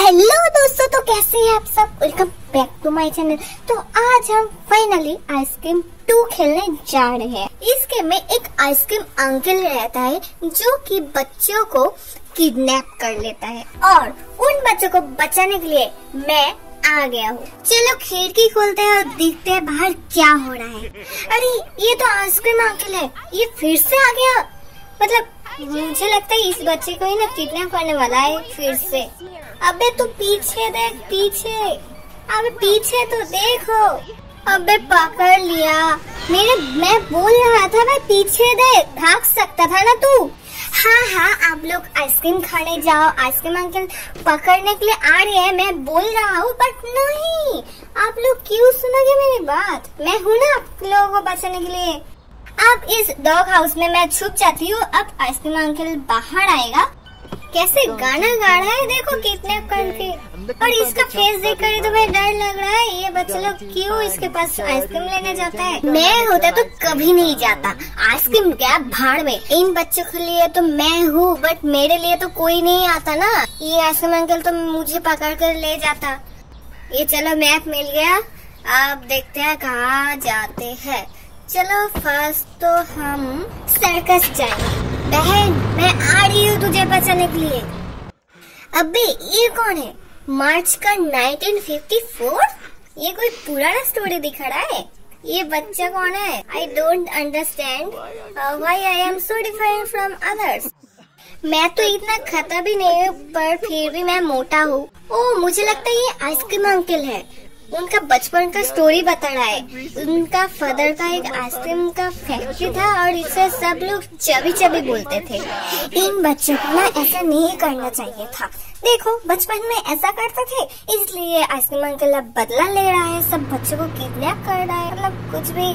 Hello दोस्तों तो कैसे हैं आप सब? Welcome back to my channel तो आज हम फाइनली आइसक्रीम टू खेलने जा रहे हैं। इस गेम में एक आइसक्रीम अंकल रहता है, जो कि बच्चों को किडनैप कर लेता है। और उन बच्चों को बचाने के लिए मैं आ गया हूँ। चलो खिड़की खोलते हैं और देखते हैं बाहर क्या हो रहा है। अरे, ये तो आइसक्रीम अंकल है। ये फिर से आ गया। मतलब मुझे लगता है इस बच्चे को ही ना किडनैप करने वाला है फिर से। अबे तू पीछे देख, पीछे। अबे पीछे तो देखो। अबे पकड़ लिया। मेरे, मैं बोल रहा था मैं पीछे देख, भाग सकता था ना तू? हाँ हाँ आप लोग आइसक्रीम खाने जाओ। आइसक्रीम अंकल पकड़ने के लिए आ रहे हैं, मैं बोल रहा हूँ बट नहीं। आप लोग क्यों सुनोगे मेरी बात? मैं हूँ ना आप लोगों को बचाने के लिए। अब इस डॉग हाउस में मैं छुप जाती हूँ। अब आइसक्रीम अंकल बाहर आएगा। कैसे गाना गा रहा है? देखो कितने और इसका फेस देख कर तो मैं डर लग रहा है। ये बच्चे लोग क्यों इसके पास आइसक्रीम लेने जाता है? मैं होता तो कभी नहीं जाता। आइसक्रीम क्या भाड़ में। इन बच्चों के लिए तो मैं हूँ बट मेरे लिए तो कोई नहीं आता ना। ये आइसक्रीम अंकल तो मुझे पकड़ कर ले जाता। ये चलो मैप मिल गया। अब देखते हैं कहाँ जाते हैं। चलो फ़र्स्ट तो हम सर्कस जाएँगे बहन, मैं आ रही हूँ तुझे बचाने के लिए। अबे, ये कौन है? मार्च का 1954 ये कोई पुराना स्टोरी दिखा रहा है? ये बच्चा कौन है? I don't understand why I am so different from others मैं तो इतना खता भी नहीं हूँ, पर फिर भी मैं मोटा हूँ। ओ, मुझे लगता है ये आइसक्रीम अंकल है। उनका बचपन का स्टोरी बता रहा है। उनका फादर का एक आइसक्रीम का फैक्ट्री था और इसे सब लोग चबी चबी बोलते थे। इन बच्चों को ना ऐसा नहीं करना चाहिए था। देखो, बचपन में ऐसा करते थे, इसलिए आइसक्रीम अंकल अब बदला ले रहा है। सब बच्चों को किडनैप कर रहा है। मतलब कुछ भी,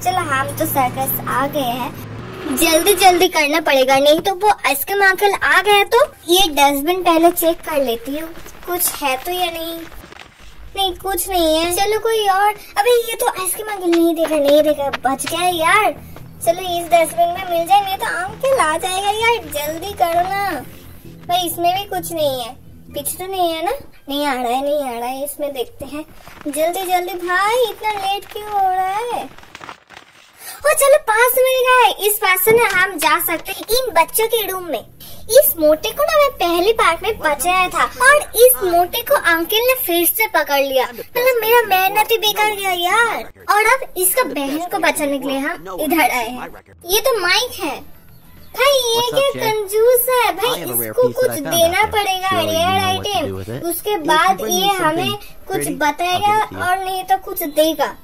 चलो हम तो सर्कस आ गए हैं। जल्दी जल्दी करना पड़ेगा, नहीं तो वो आइसक्रीम अंकल आ गए तो ये डस्टबिन पहले चेक कर लेती हूँ। कुछ है तो या नहीं? नहीं, कुछ नहीं है। चलो कोई और। अबे, ये तो आइसक्रीम अंकल नहीं देखा नहीं देखा। बच गया यार। चलो, इस डस्टबिन में मिल जाए, नहीं तो अंकल आ जाएगा यार? जल्दी करो ना। भाई, इसमें भी कुछ नहीं है। पीछे तो नहीं है ना? नहीं आ रहा है, नहीं आ रहा है। इसमें देखते हैं। जल्दी जल्दी। भाई, इतना लेट क्यों हो रहा है? ओ, चलो, पास मिल है। इस पास से ना हम जा सकते हैं, इन बच्चों के रूम में। इस मोटे को ना मैं पहली पार्ट में बचाया था और इस मोटे को अंकल ने फिर से पकड़ लिया। मतलब मेरा मेहनत ही बेकार गया यार। और अब इसका बहन को बचाने के लिए हम इधर आए हैं। ये तो माइक है। भाई ये क्या कंजूस है? भाई इसको कुछ देना पड़ेगा रेयर आइटम उसके बाद ये हमें कुछ बताएगा और नहीं तो कुछ देगा।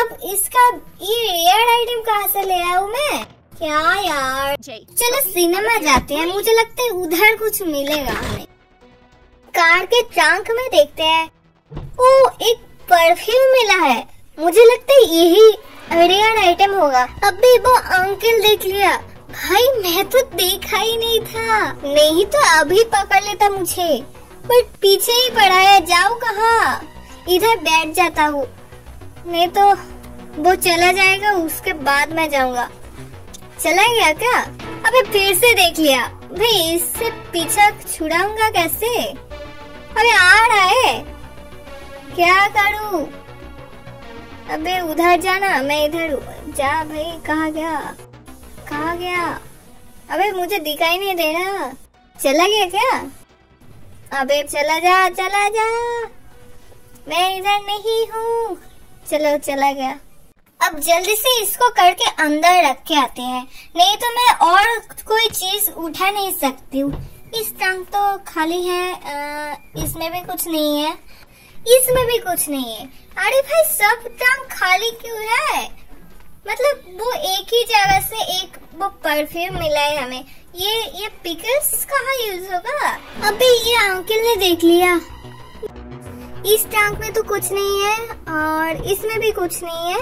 अब इसका ये रेयर आइटम कहाँ से ले आऊँ मैं? क्या यार? चलो सिनेमा जाते हैं। मुझे लगता है उधर कुछ मिलेगा हमें। कार के ट्रंक में देखते हैं। ओ, एक परफ्यूम मिला है। मुझे लगता है यही रेयर आइटम होगा। अभी वो अंकल देख लिया। भाई, मैं तो देखा ही नहीं था। नहीं तो अभी पकड़ लेता मुझे। बट पीछे ही पड़ा है। जाओ कहा? इधर बैठ जाता हूँ। नहीं तो वो चला जाएगा, उसके बाद मैं जाऊँगा। चला गया क्या? अबे फिर से देख लिया। भाई इससे पीछा छुड़ाऊँगा कैसे? अबे आ रहा है। क्या करूँ? अबे उधर जाना, मैं इधर जा भाई, कहा गया? कहा गया? अबे मुझे दिखाई नहीं दे रहा। चला गया क्या? अबे चला जा चला जा। मैं इधर नहीं हूँ। चलो, चला गया। अब जल्दी से इसको करके अंदर रख के आते हैं। नहीं तो मैं और कोई चीज़ उठा नहीं सकती हूँ। इस टंग तो खाली है इसमें भी कुछ नहीं है। इसमें भी कुछ नहीं है। अरे भाई, सब टंग खाली क्यों है? मतलब वो एक ही जगह से एक वो परफ्यूम मिला है हमें। ये ये पिकल्स कहाँ यूज़ होगा? अबे, ये अंकल ने देख लिया। इस टैंक में तो कुछ नहीं है और इसमें भी कुछ नहीं है।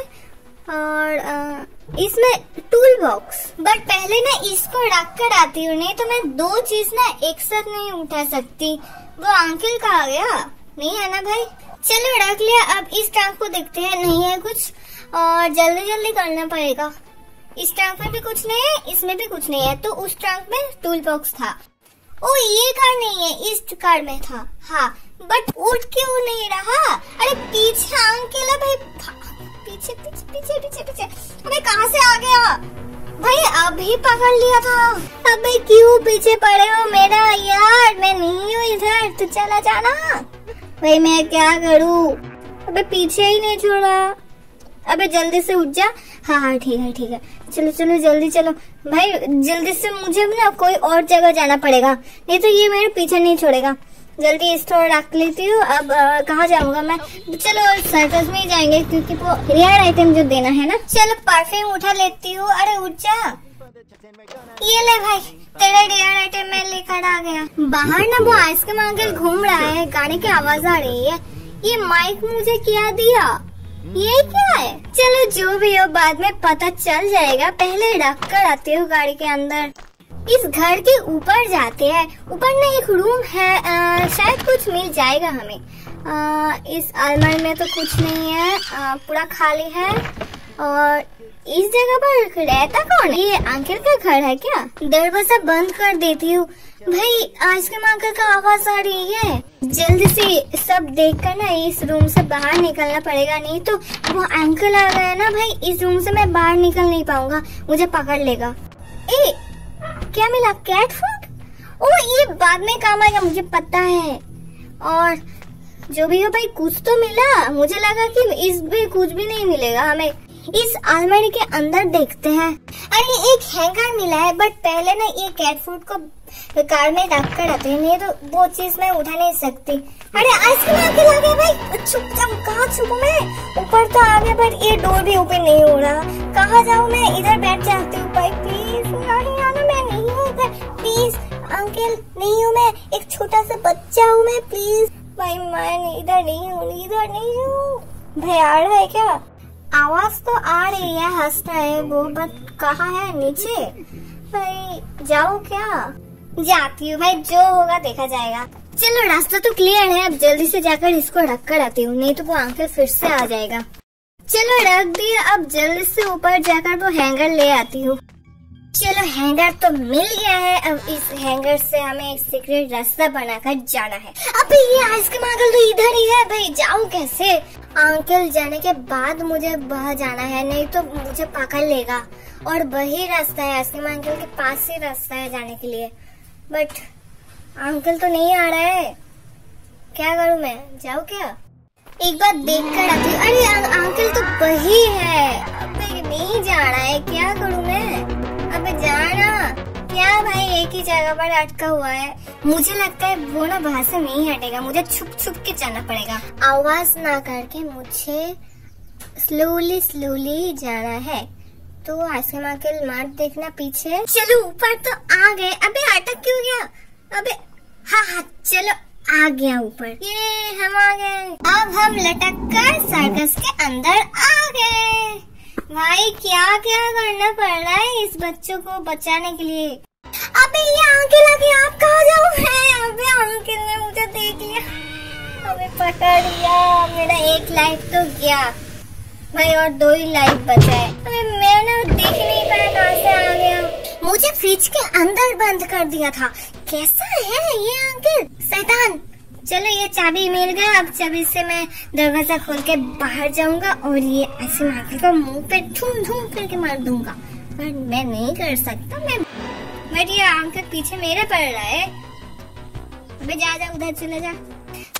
और इसमें टूल बॉक्स बट पहले ना इसको रख कर आती हूँ, नहीं तो मैं दो चीज़ ना एक साथ नहीं उठा सकती। वो अंकल कहा गया। नहीं है ना भाई। चलो रख लिया, अब इस टैंक को देखते हैं, नहीं है कुछ। और जल्दी जल्दी करना पड़ेगा। इस ट्रंक में भी कुछ नहीं है, इसमें भी कुछ नहीं है। तो उस ट्रंक में टूल बॉक्स था। ओ, ये कार नहीं है, इस कार में था। हाँ बट उठ क्यों नहीं रहा? अरे पीछे अंकेल भाई। पीछे पीछे पीछे पीछे पीछे। अरे कहाँ से आ गया? भाई, अभी पकड़ लिया था। अबे, क्यों पीछे पड़े हो मेरा? यार, मैं नहीं हूँ इधर। तो चला जाना। भाई, मैं क्या करूँ? अबे, पीछे ही नहीं छोड़ा। अबे, जल्दी से उठ जा। हाँ हाँ ठीक है ठीक है। चलो चलो, जल्दी चलो। भाई, जल्दी से मुझे ना कोई और जगह जाना पड़ेगा। नहीं तो ये मेरे पीछे नहीं छोड़ेगा। जल्दी स्टोर रख लेती हूँ। अब कहाँ जाऊँगा मैं? चलो सर्कस में ही जाएँगे, क्योंकि वो रेयर आइटम जो देना है ना। चलो परफ्यूम उठा लेती हूँ। अरे, उठ ये ले भाई, तेरा रेयर आइटम मैं लेकर आ गया। बाहर ना वो आइसक्रीम अंकल घूम रहा है, गाने की आवाज़ आ रही है। ये माइक मुझे क्या दिया? ये क्या है? चलो, जो भी हो, बाद में पता चल जाएगा। पहले रख कर आती हूँ गाड़ी के अंदर। इस घर के ऊपर जाते हैं। ऊपर में एक रूम है आ, शायद कुछ मिल जाएगा हमें। आ, इस अलमारी में तो कुछ नहीं है पूरा खाली है। और इस जगह पर रहता कौन ये अंकल का घर है क्या? दरवाज़ा बंद कर देती हूँ। भाई आइसक्रीम अंकल का आवाज़ आ रही है। जल्दी से सब देखकर ना इस रूम से बाहर निकलना पड़ेगा नहीं तो वो अंकल आ गया ना भाई इस रूम से मैं बाहर निकल नहीं पाऊँगा। मुझे पकड़ लेगा। ए क्या मिला? कैट फ़ूड ओ, ये बाद में काम आएगा, मुझे पता है। और जो भी हो भाई, कुछ तो मिला। मुझे लगा कि इस भी कुछ भी नहीं मिलेगा हमें। इस अलमारी के अंदर देखते हैं। अरे, एक हैंगर मिला है बट पहले ना ये कैट फ़ूड को कार में रख कर रखते हैं। नहीं तो वो चीज़ मैं उठा नहीं सकती। अरे आइसक्रीम भाई। छुप जाऊँ कहाँ छुपू मैं? ऊपर तो आ गया बट ये डोर भी ओपन नहीं हो रहा। कहाँ जाऊँ मैं? इधर बैठ जाती हूँ भाई प्लीज़ प्लीज़ अंकल नहीं हूँ मैं। एक छोटा सा बच्चा हूँ मैं प्लीज़ भाई, मैं इधर नहीं हूँ इधर नहीं हूँ। रहा है क्या? आवाज़ तो आ रही है, हंस रहा है वो, बट कहा है? नीचे? भाई, जाओ क्या? जाती हूँ भाई, जो होगा देखा जाएगा। चलो, रास्ता तो क्लियर है, अब जल्दी से जाकर इसको रख कर आती हूँ, नहीं तो वो अंकल फिर से आ जाएगा। चलो, रख दिया, अब जल्दी से ऊपर जाकर वो हैंगर ले आती हूँ। चलो हैंगर तो मिल गया है, अब इस हैंगर से हमें एक सीक्रेट रास्ता बनाकर जाना है। अब ये आइसक्रीम अंकल तो इधर ही है भाई, जाऊँ कैसे? अंकल जाने के बाद मुझे वह जाना है, नहीं तो मुझे पकड़ लेगा। और वही रास्ता है आइसक्रीम अंकल के पास ही रास्ता है जाने के लिए। बट अंकल तो नहीं आ रहा है। क्या करूँ मैं? जाऊँ क्या? एक बार देख कर आती अरे अंकल तो वही है। अबे, नहीं जा रहा है, क्या करूँ मैं? एक ही जगह पर अटका हुआ है। मुझे लगता है वो ना बाहर से नहीं हटेगा। मुझे छुप छुप के जाना पड़ेगा। आवाज़ ना करके मुझे स्लोली स्लोली जाना है। तो आसिम अंकल मार देखना पीछे। चलो, ऊपर तो आ गए। अबे, अटक क्यों गया? अबे हाँ हाँ चलो, आ गया ऊपर। ये, हम आ गए। अब हम लटक कर सर्कस के अंदर आ गए। भाई क्या क्या करना पड़ रहा है इस बच्चों को बचाने के लिए? अबे, ये अंकल आगे आप कहा जाओ? अबे, अंकल ने मुझे देख लिया। अबे, पकड़ लिया मेरा एक लाइफ तो गया। भाई, और दो ही लाइफ बचा है। मैं ना देख नहीं पाया कहाँ से आ गया। मुझे फ्रिज के अंदर बंद कर दिया था। कैसा है ये अंकल? शैतान। चलो, ये चाबी मिल गया अब चाबी से मैं दरवाज़ा खोल के बाहर जाऊँगा और ये ऐसे अंकल को मुँह पे धूम धूम करके मार दूँगा। पर मैं नहीं कर सकता, मैं बट ये आंकल पीछे मेरे पड़ रहा है अबे जा जा, उधर चले जा।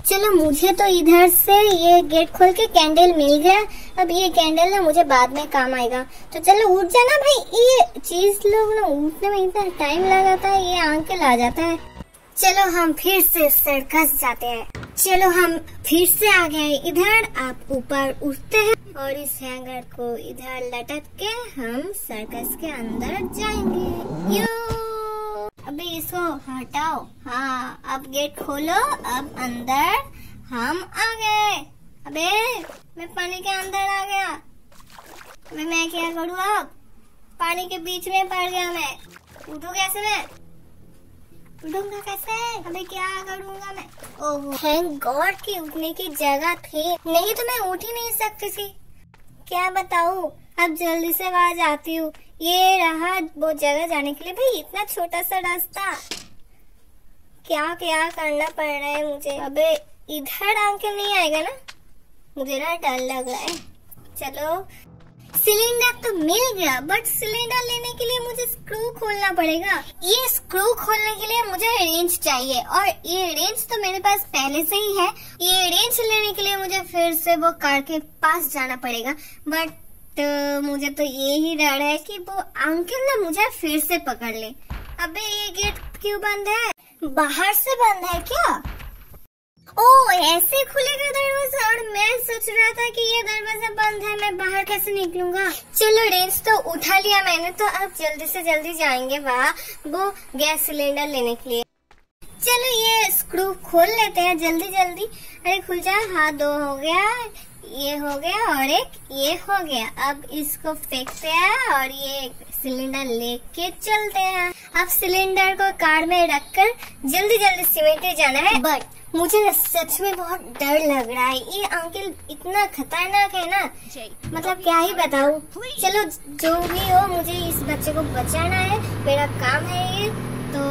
चलो, मुझे तो इधर से ये गेट खोल के कैंडल मिल गया। अब ये कैंडल ना मुझे बाद में काम आएगा। तो चलो, उठ जाना भाई। ये चीज़ लोग ना उठने में इतना टाइम लगाता है, ये आंकल आ जाता है। चलो हम फिर से सर्कस जाते हैं। चलो हम फिर से आ गए इधर आप ऊपर उठते हैं और इस हैंगर को इधर लटक के हम सर्कस के अंदर जाएँगे। यो! अबे, इसको हटाओ। हाँ अब गेट खोलो। अब अंदर हम आ गए। अबे, मैं पानी के अंदर आ गया। अबे, मैं क्या करूँ अब? पानी के बीच में पड़ गया मैं। उठू कैसे मैं? उठूँगा कैसे? अबे क्या करूँगा मैं? ओह थैंक गॉड की उठने की जगह थी। नहीं तो मैं उठ ही नहीं सकती थी। क्या बताऊँ? अब जल्दी से वहाँ जाती हूँ। ये रहा वो जगह जाने के लिए। भाई, इतना छोटा सा रास्ता। क्या क्या करना पड़ रहा है मुझे? अबे, इधर अंकल नहीं आएगा ना? मुझे ना डर लग रहा है। चलो। सिलेंडर तो मिल गया बट सिलेंडर लेने के लिए मुझे स्क्रू खोलना पड़ेगा। ये स्क्रू खोलने के लिए मुझे रेंज चाहिए, और ये रेंज तो मेरे पास पहले से ही है। ये रेंज लेने के लिए मुझे फिर से वो कार के पास जाना पड़ेगा बट तो मुझे तो ये ही डर है कि वो अंकल ना मुझे फिर से पकड़ ले। अबे, ये गेट क्यों बंद है? बाहर से बंद है क्या? ओ ऐसे खुलेगा दरवाज़ा? कि ये दरवाज़ा बंद है, मैं बाहर कैसे निकलूँगा? चलो, रेंज तो उठा लिया मैंने तो अब जल्दी से जल्दी जाएँगे वहाँ, वो गैस सिलेंडर लेने के लिए। चलो, ये स्क्रू खोल लेते हैं, जल्दी जल्दी। अरे, खुल जा। हाथ दो हो गया, ये हो गया, और एक, ये हो गया। अब इसको फेंकते हैं, और ये सिलेंडर लेके चलते हैं। अब सिलेंडर को कार में रखकर जल्दी जल्दी सीमेंट जाना है। बट मुझे सच में बहुत डर लग रहा है। ये अंकल इतना खतरनाक है ना। मतलब क्या ही बताऊँ। चलो जो भी हो मुझे इस बच्चे को बचाना है। मेरा काम है ये। तो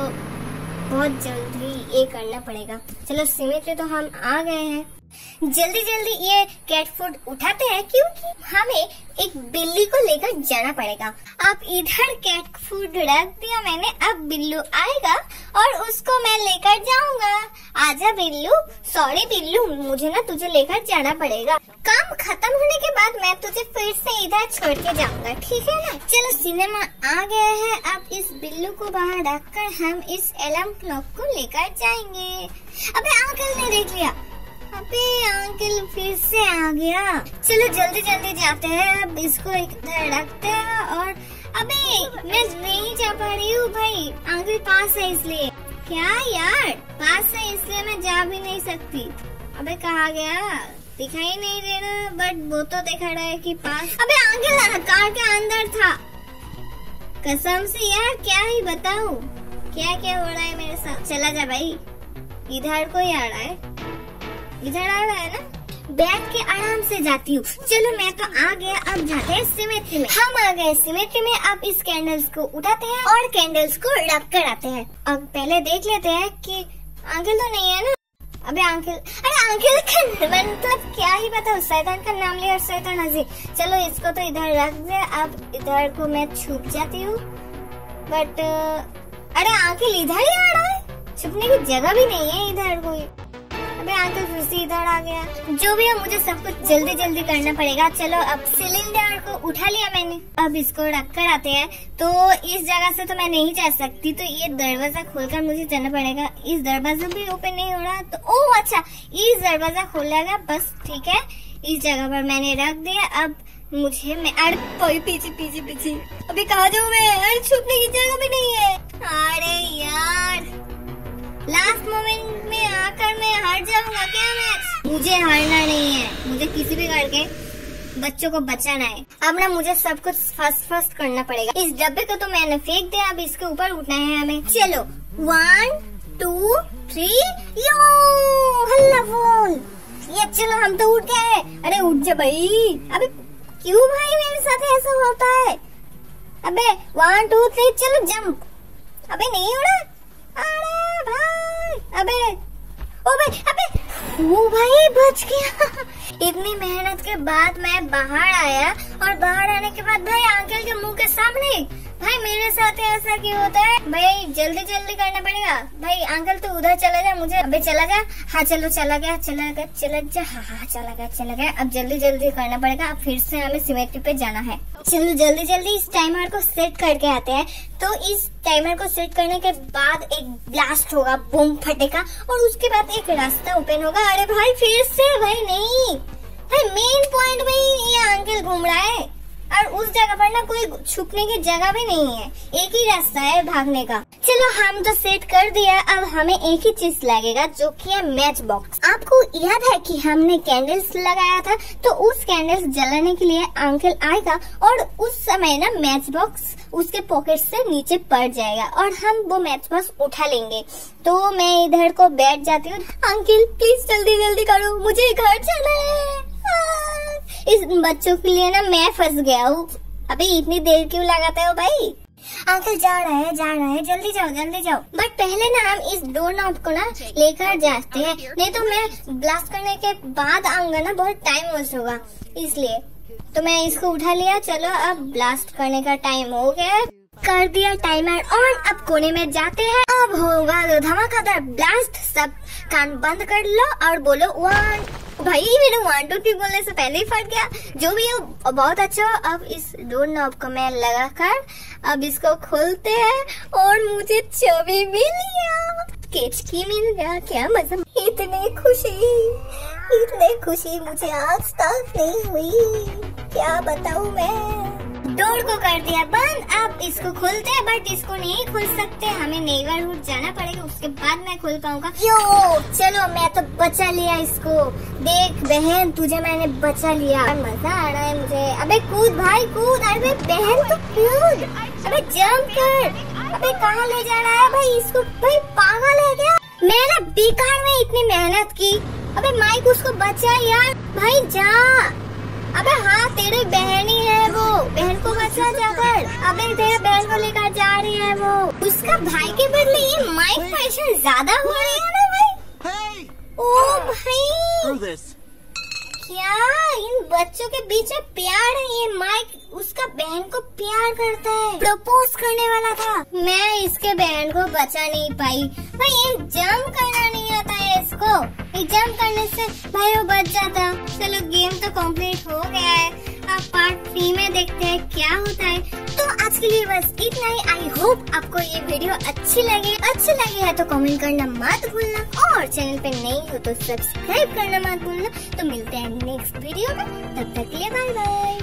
बहुत जल्दी ये करना पड़ेगा। चलो सीमित तो हम आ गए हैं। जल्दी जल्दी ये कैट फ़ूड उठाते हैं क्योंकि हमें एक बिल्ली को लेकर जाना पड़ेगा। अब इधर कैट फ़ूड रख दिया मैंने, अब बिल्लू आएगा और उसको मैं लेकर जाऊँगा। आजा बिल्लू सॉरी बिल्लू, मुझे ना तुझे लेकर जाना पड़ेगा। काम खत्म होने के बाद मैं तुझे फिर से इधर छोड़ के जाऊँगा, ठीक है ना? चलो सिनेमा आ गया है। अब इस बिल्लू को बाहर रखकर हम इस एलम क्लॉक को लेकर जाएँगे। अबे अंकल ने देख लिया। अबे अंकल, फिर से आ गया। चलो, जल्दी जल्दी जाते हैं। अब इसको इधर रखते हैं और अबे, मैं नहीं जा पा रही हूँ भाई। अंकल पास है इसलिए। क्या यार? पास है इसलिए मैं जा भी नहीं सकती। अबे, कहा गया? दिखाई नहीं दे रहा बट वो तो दिखा रहा है कि पास। अबे, अंकल, कार के अंदर था। कसम से यार, क्या ही बताऊँ? क्या क्या हो रहा है मेरे साथ? चला जा भाई। इधर कोई आ रहा है। इधर आ रहा है ना? बैठ के आराम से जाती हूँ। चलो, मैं तो आ गया। अब जाते हैं सिमेट्री में। हम आ गए सिमेट्री में। अब इस कैंडल्स को उठाते हैं और कैंडल्स को रख कर आते हैं। अब पहले देख लेते हैं कि अंकल तो नहीं है ना? अबे अंकल, अरे अंकल का मतलब क्या ही पता शैतान का नाम लिया और शैतान हजी चलो, इसको तो इधर रख दे। अब इधर को मैं छुप जाती हूँ। बट अरे अंकल इधर ही आ रहा है। छुपने की जगह भी नहीं है इधर कोई। अबे अंकल फिर से इधर आ गया। जो भी है मुझे सब कुछ जल्दी जल्दी करना पड़ेगा। चलो अब सिलेंडर को उठा लिया मैंने। अब इसको रख कर आते हैं। तो इस जगह से तो मैं नहीं जा सकती। तो ये दरवाज़ा खोलकर मुझे जाना पड़ेगा। इस दरवाज़ा भी ओपन नहीं हो रहा। तो ओ अच्छा। इस दरवाज़ा खोलेगा बस, ठीक है। इस जगह पर मैंने रख दिया। अब मुझे मैं, अरे पीछे पीछे पीछे। अभी कहा जाऊँ मैं? अरे, छुपने की जगह भी नहीं है। मुझे हारना नहीं है। मुझे किसी भी करके बच्चों को बचाना है। अब ना मुझे सब कुछ फ़र्स्ट फ़र्स्ट करना पड़ेगा। इस डब्बे को तो मैंने फेंक दिया, अब इसके ऊपर उठना है हमें। चलो। One two three yo! बोल। ये चलो, हम तो उठ गए। अरे उठ जा भाई। अबे, क्यों भाई मेरे साथ ऐसा होता है? अबे वन टू थ्री चलो जंप अबे, नहीं उड़ा। अरे भाई। अबे। ओ भाई, अबे वो भाई बच गया। इतनी मेहनत के बाद मैं बाहर आया और बाहर आने के बाद भाई अंकल के मुँह के सामने भाई, मेरे साथ ऐसा क्यों होता है? भाई, जल्दी जल्दी करना पड़ेगा। भाई, अंकल तो उधर चला जा, मुझे अबे चला जा। हाँ चलो, चला गया चला गया, चला जा। हाँ हाँ चला गया चला गया। अब जल्दी जल्दी करना पड़ेगा। अब फिर से हमें सिमेट्री पे जाना है। चलो, जल्दी जल्दी इस टाइमर को सेट करके आते हैं। तो इस टाइमर को सेट करने के बाद एक ब्लास्ट होगा बूम फटेगा, और उसके बाद एक रास्ता ओपन होगा। अरे भाई, फिर से? भाई, नहीं। मेन पॉइंट में ये अंकल घूम रहा है। और उस जगह पर ना कोई छुपने की जगह भी नहीं है। एक ही रास्ता है भागने का। चलो, हम तो सेट कर दिया। अब हमें एक ही चीज़ लगेगा, जो कि है मैच बॉक्स आपको याद है कि हमने कैंडल्स लगाया था? तो उस कैंडल्स जलाने के लिए अंकल आएगा और उस समय ना मैच बॉक्स उसके पॉकेट से नीचे पड़ जाएगा और हम वो मैच बॉक्स उठा लेंगे। तो मैं इधर को बैठ जाती हूँ। अंकल प्लीज़ जल्दी जल्दी करो। मुझे घर जाना है। इस बच्चों के लिए ना मैं फंस गया हूँ। अभी इतनी देर क्यों लगाते हो भाई? अंकल जा रहा है जा रहा है। जल्दी जाओ जल्दी जाओ। बट पहले ना हम इस डोर नॉब को ना लेकर जाते हैं। नहीं तो मैं ब्लास्ट करने के बाद आऊँगा ना बहुत टाइम वेस्ट होगा। इसलिए तो मैं इसको उठा लिया। चलो अब ब्लास्ट करने का टाइम हो गया। कर दिया टाइमर ऑन अब कोने में जाते हैं। अब होगा धमाकेदार ब्लास्ट। सब कान बंद कर लो और बोलो वन भाई मेरे वन टू थ्री बोलने से पहले ही फट गया जो भी हो बहुत अच्छा हो अब इस डोर नॉब को मैं लगा कर अब इसको खोलते हैं और मुझे चौबी मिल गया। केचकी मिल गया। क्या मज़ा। इतनी खुशी इतनी खुशी मुझे आज तक नहीं हुई। क्या बताऊ मैं? डोर को कर दिया। बंद। अब इसको खोलते हैं, बट इसको नहीं खोल सकते। हमें नेबरहुड जाना पड़ेगा। उसके बाद मैं खोल पाऊँगा। यो, चलो, मैं तो बचा लिया इसको। देख, बहन, तुझे मैंने बचा लिया। मज़ा आ रहा है मुझे। अबे, कूद भाई, कूद। अरे, बहन तो कूद। अबे जंप कर। अबे, कहाँ ले जा रहा है भाई इसको? भाई, पागल है क्या? मैंने बेकार में इतनी मेहनत की। अबे, माइक उसको बचा यार। भाई, जा। अबे हाँ तेरी बहन ही है वो। बहन को बचा जाकर अबे तेरे बहन को लेकर जा रही है वो। उसका भाई के बदले ये माइक पैसा ज़्यादा हो रही है ना भाई? ओ भाई। क्या? इन बच्चों के बीच में प्यार है ये माइक। उसका बहन को प्यार करता है। प्रपोज करने वाला था। मैं इसके बहन को बचा नहीं पाई। भाई, ये जंप करना नहीं आता है इसको। ये जंप करने से भाई वो बच जाता। चलो गेम तो कंप्लीट हो गया है। अब पार्ट थ्री में देखते हैं क्या होता है। तो आज के लिए बस इतना ही। आई होप आपको ये वीडियो अच्छी लगे। अच्छी लगे है तो कमेंट करना मत भूलना। और चैनल पे नहीं हो तो सब्सक्राइब करना मत भूलना। तो मिलते हैं नेक्स्ट वीडियो में। तब तक के लिए बाय बाय